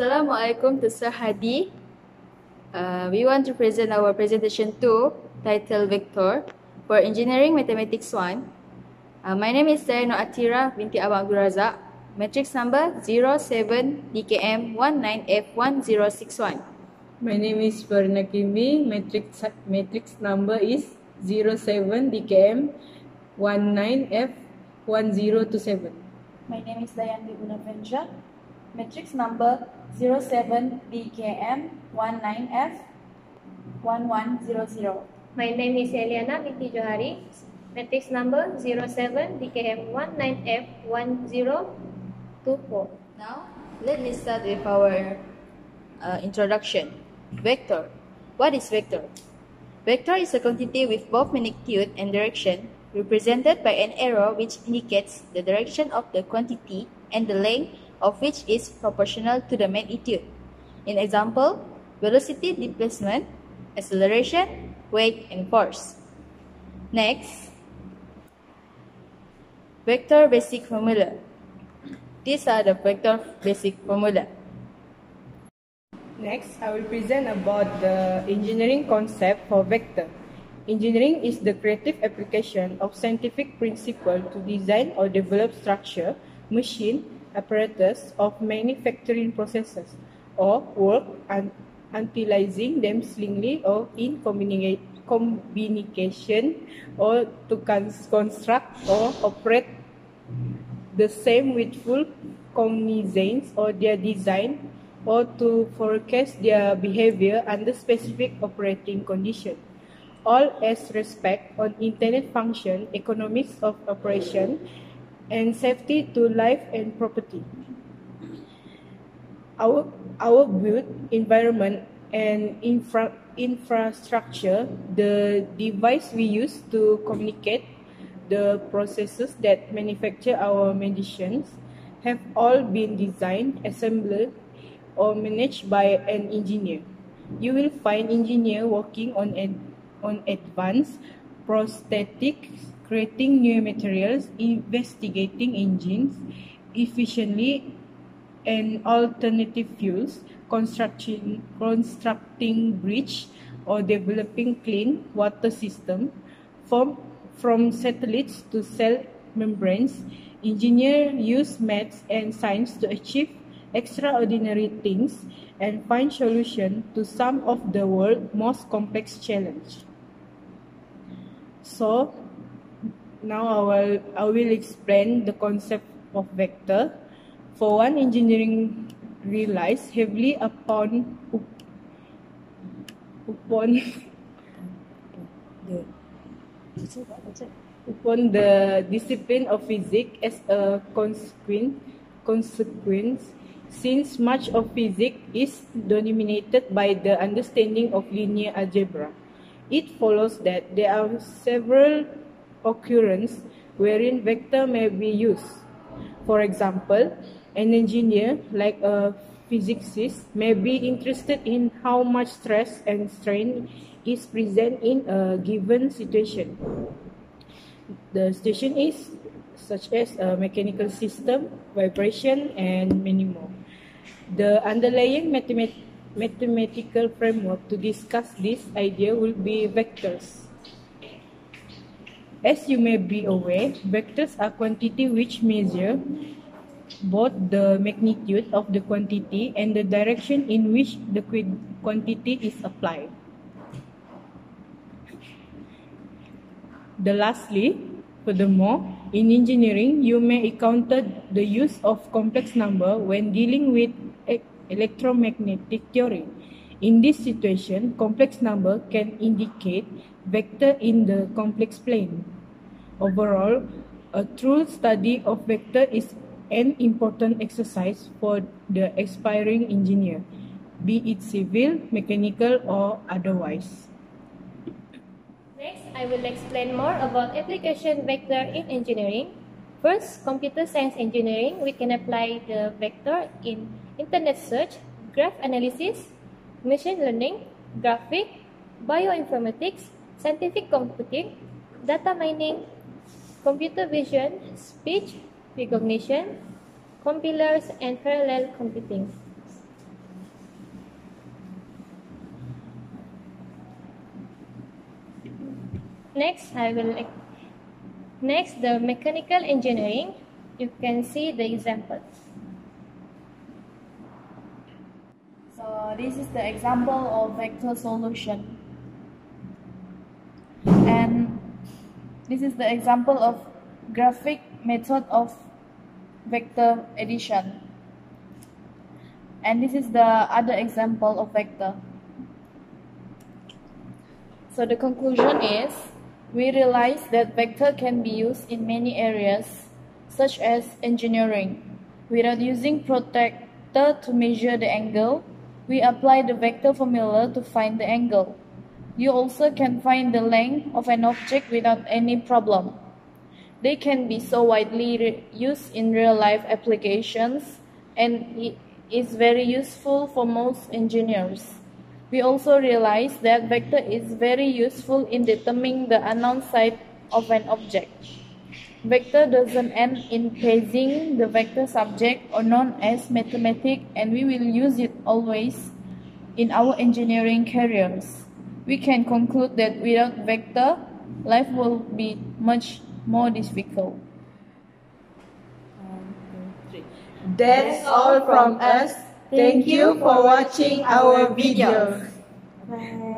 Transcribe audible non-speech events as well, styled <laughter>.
Assalamualaikum to Sir Hadi. Uh, we want to present our presentation 2 titled Vector for Engineering Mathematics 1. Uh, my name is Zainul Atira binti Abang Abdul Razak. Matrix number 07DKM19F1061. My name is Farna Kimbi. Matrix matrix number is 07DKM 19F1027. My name is Dayanti Gunavenja. Matrix number 07DKM19F1100. My name is Elyanna binti Johari. Matrix number 07DKM19F1024. Now, let me start with our uh, introduction. Vector. What is vector? Vector is a quantity with both magnitude and direction represented by an arrow which indicates the direction of the quantity and the length of which is proportional to the magnitude. In example, velocity displacement, acceleration, weight, and force. Next, vector basic formula. These are the vector basic formula. Next, I will present about the engineering concept for vector. Engineering is the creative application of scientific principle to design or develop structure, machine, apparatus of manufacturing processes or work and utilizing them singly or in combination or to construct or operate the same with full cognizance or their design or to forecast their behavior under specific operating conditions. All as respect on intended function, economics of operation, and safety to life and property. Our, our built environment and infra, infrastructure, the device we use to communicate the processes that manufacture our medicines have all been designed, assembled, or managed by an engineer. You will find engineer working on ad, on advanced prosthetics, creating new materials, investigating engines efficiently and alternative fuels, constructing constructing bridge or developing clean water system from from satellites to cell membranes. Engineers use maths and science to achieve extraordinary things and find solution to some of the world's most complex challenge. So now I will, I will explain the concept of vector. For one, engineering relies heavily upon upon the <laughs> upon the discipline of physics as a consequence consequence since much of physics is dominated by the understanding of linear algebra. It follows that there are several occurrences wherein vector may be used. For example, an engineer, like a physicist, may be interested in how much stress and strain is present in a given situation. The situation is such as a mechanical system, vibration, and many more. The underlying mathemat mathematical framework to discuss this idea will be vectors. As you may be aware, vectors are quantity which measure both the magnitude of the quantity and the direction in which the quantity is applied. The lastly, furthermore, in engineering, you may encounter the use of complex number when dealing with electromagnetic theory. In this situation, complex number can indicate vector in the complex plane. Overall, a true study of vector is an important exercise for the aspiring engineer, be it civil, mechanical, or otherwise. Next, I will explain more about application vector in engineering. First, computer science engineering, we can apply the vector in internet search, graph analysis, machine learning, graphic, bioinformatics, scientific computing, data mining, computer vision, speech recognition, compilers, and parallel computing. Next, I will next the mechanical engineering. You can see the example. So this is the example of vector solution. This is the example of graphic method of vector addition. And this is the other example of vector. So the conclusion is, we realize that vector can be used in many areas, such as engineering. Without using protractor to measure the angle, we apply the vector formula to find the angle. You also can find the length of an object without any problem. They can be so widely used in real-life applications and is very useful for most engineers. We also realize that vector is very useful in determining the unknown side of an object. Vector doesn't end in praising the vector subject or known as mathematics and we will use it always in our engineering careers. We can conclude that without vector, life will be much more difficult. That's all from us. Thank you for watching our videos. Bye.